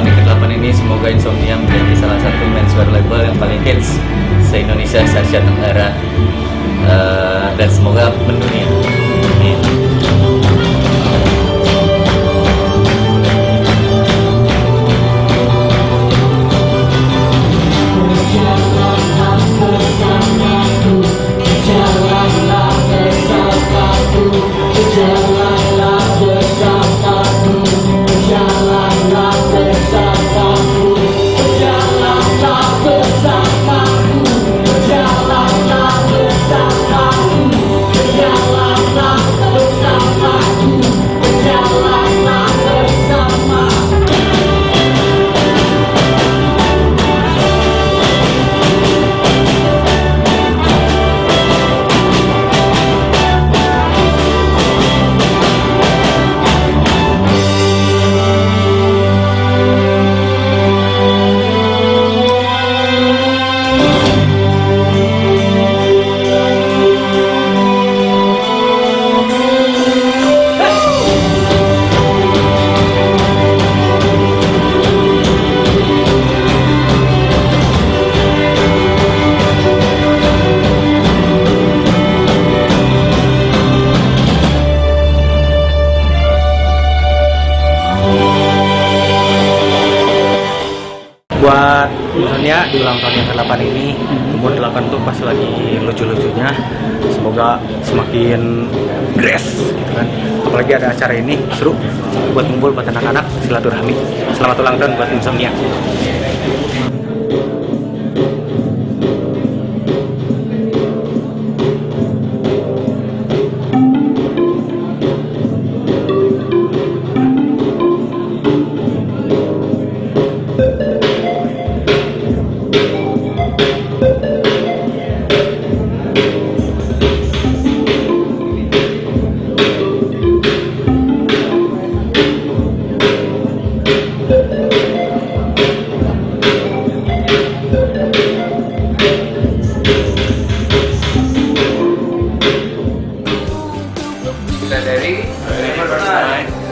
tahun yang ke-8 ini semoga Insomnia menjadi salah satu menswear label yang paling hits se-Indonesia se Asia Tenggara uh, dan semoga mendunia. Buat Indonesia di ulang tahun yang ke-8 ini umur 8 tuh pas lagi lucu-lucunya semoga semakin grace gitu kan. Apalagi ada acara ini seru buat kumpul buat anak-anak silaturahmi. Selamat ulang tahun buat Insomnia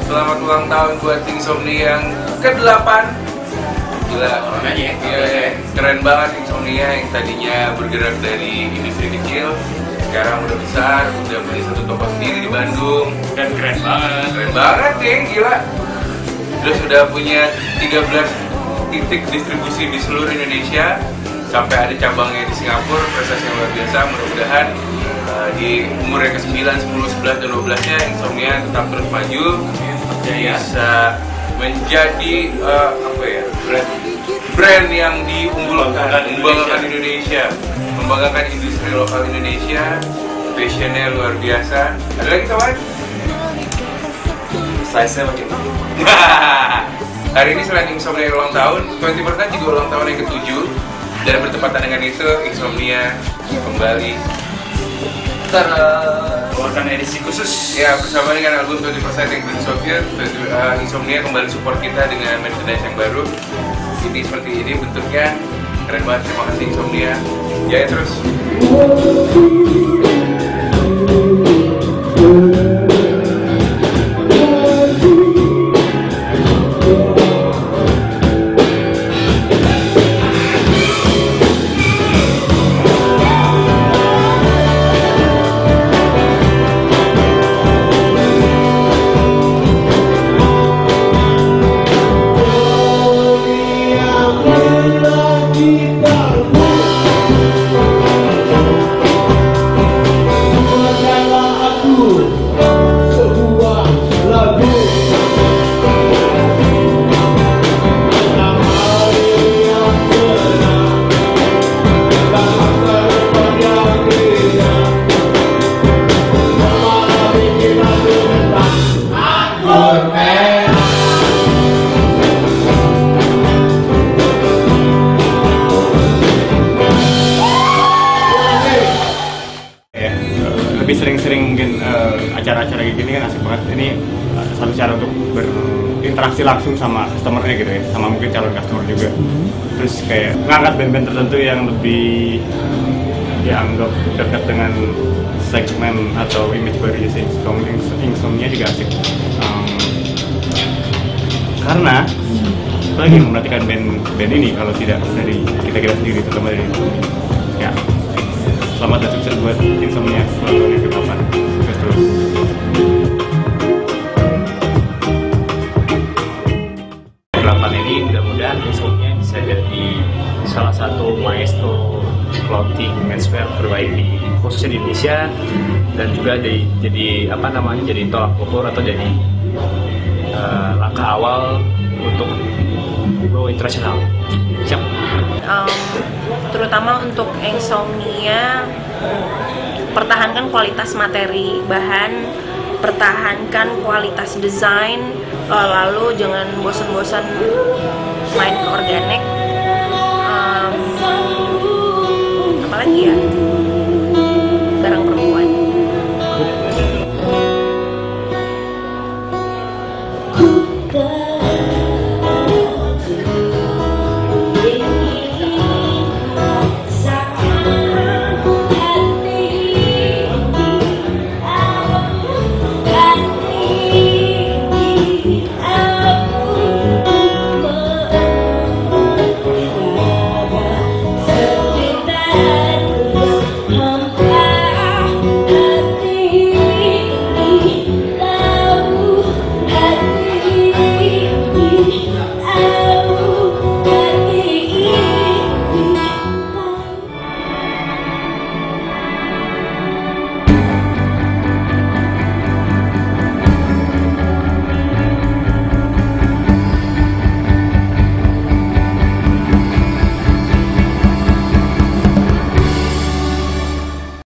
Selamat ulang tahun buat Insomnia yang ke-8 Gila, ya, gila, keren banget Insomnia yang tadinya bergerak dari industri kecil Sekarang udah besar, udah beli satu toko sendiri di Bandung. Dan keren banget. Keren banget ya, gila. Terus sudah punya 13 titik distribusi di seluruh Indonesia Sampai ada cabangnya di Singapura, prestasi yang luar biasa Mudah-mudahan uh, di umur yang ke-9, 10, 11, dan 12 nya Insomnia tetap terus maju. Bisa menjadi uh, apa ya brand brand yang diunggulkan membanggakan Indonesia. Membanggakan industri lokal Indonesia. Fashionnya luar biasa. Ada lagi kawan? Size nya makin hari ini selain Insomnia ulang tahun 20% juga ulang tahun yang ketujuh. Dan bertepatan dengan itu Insomnia kembali keluarkan edisi khusus. Ya, bersama dengan album 20% yang Prince of Fear, uh, Insomnia kembali support kita dengan merchandise yang baru. Ini seperti ini bentuknya. Keren banget, terima kasih Insomnia. Jaya terus sering-sering mungkin eh, acara-acara kayak gini kan asik banget. Ini eh, satu cara untuk berinteraksi langsung sama customernya gitu ya sama mungkin calon customer juga. Terus kayak ngangkat band-band tertentu yang lebih dianggap dekat dengan segmen atau image baru sih. Insomnia juga asik. Em, karena siapa lagi memperhatikan band band ini kalau tidak dari kita kita sendiri terutama dari ya selamat dan sukses buat Insomnia maestro clothing menswear terbaik di khususnya di Indonesia dan juga jadi jadi apa namanya jadi tolak ukur atau jadi eh, langkah awal untuk go internasional. Siap. um, terutama untuk insomnia pertahankan kualitas materi bahan pertahankan kualitas desain uh, lalu jangan bosan-bosan main ke organik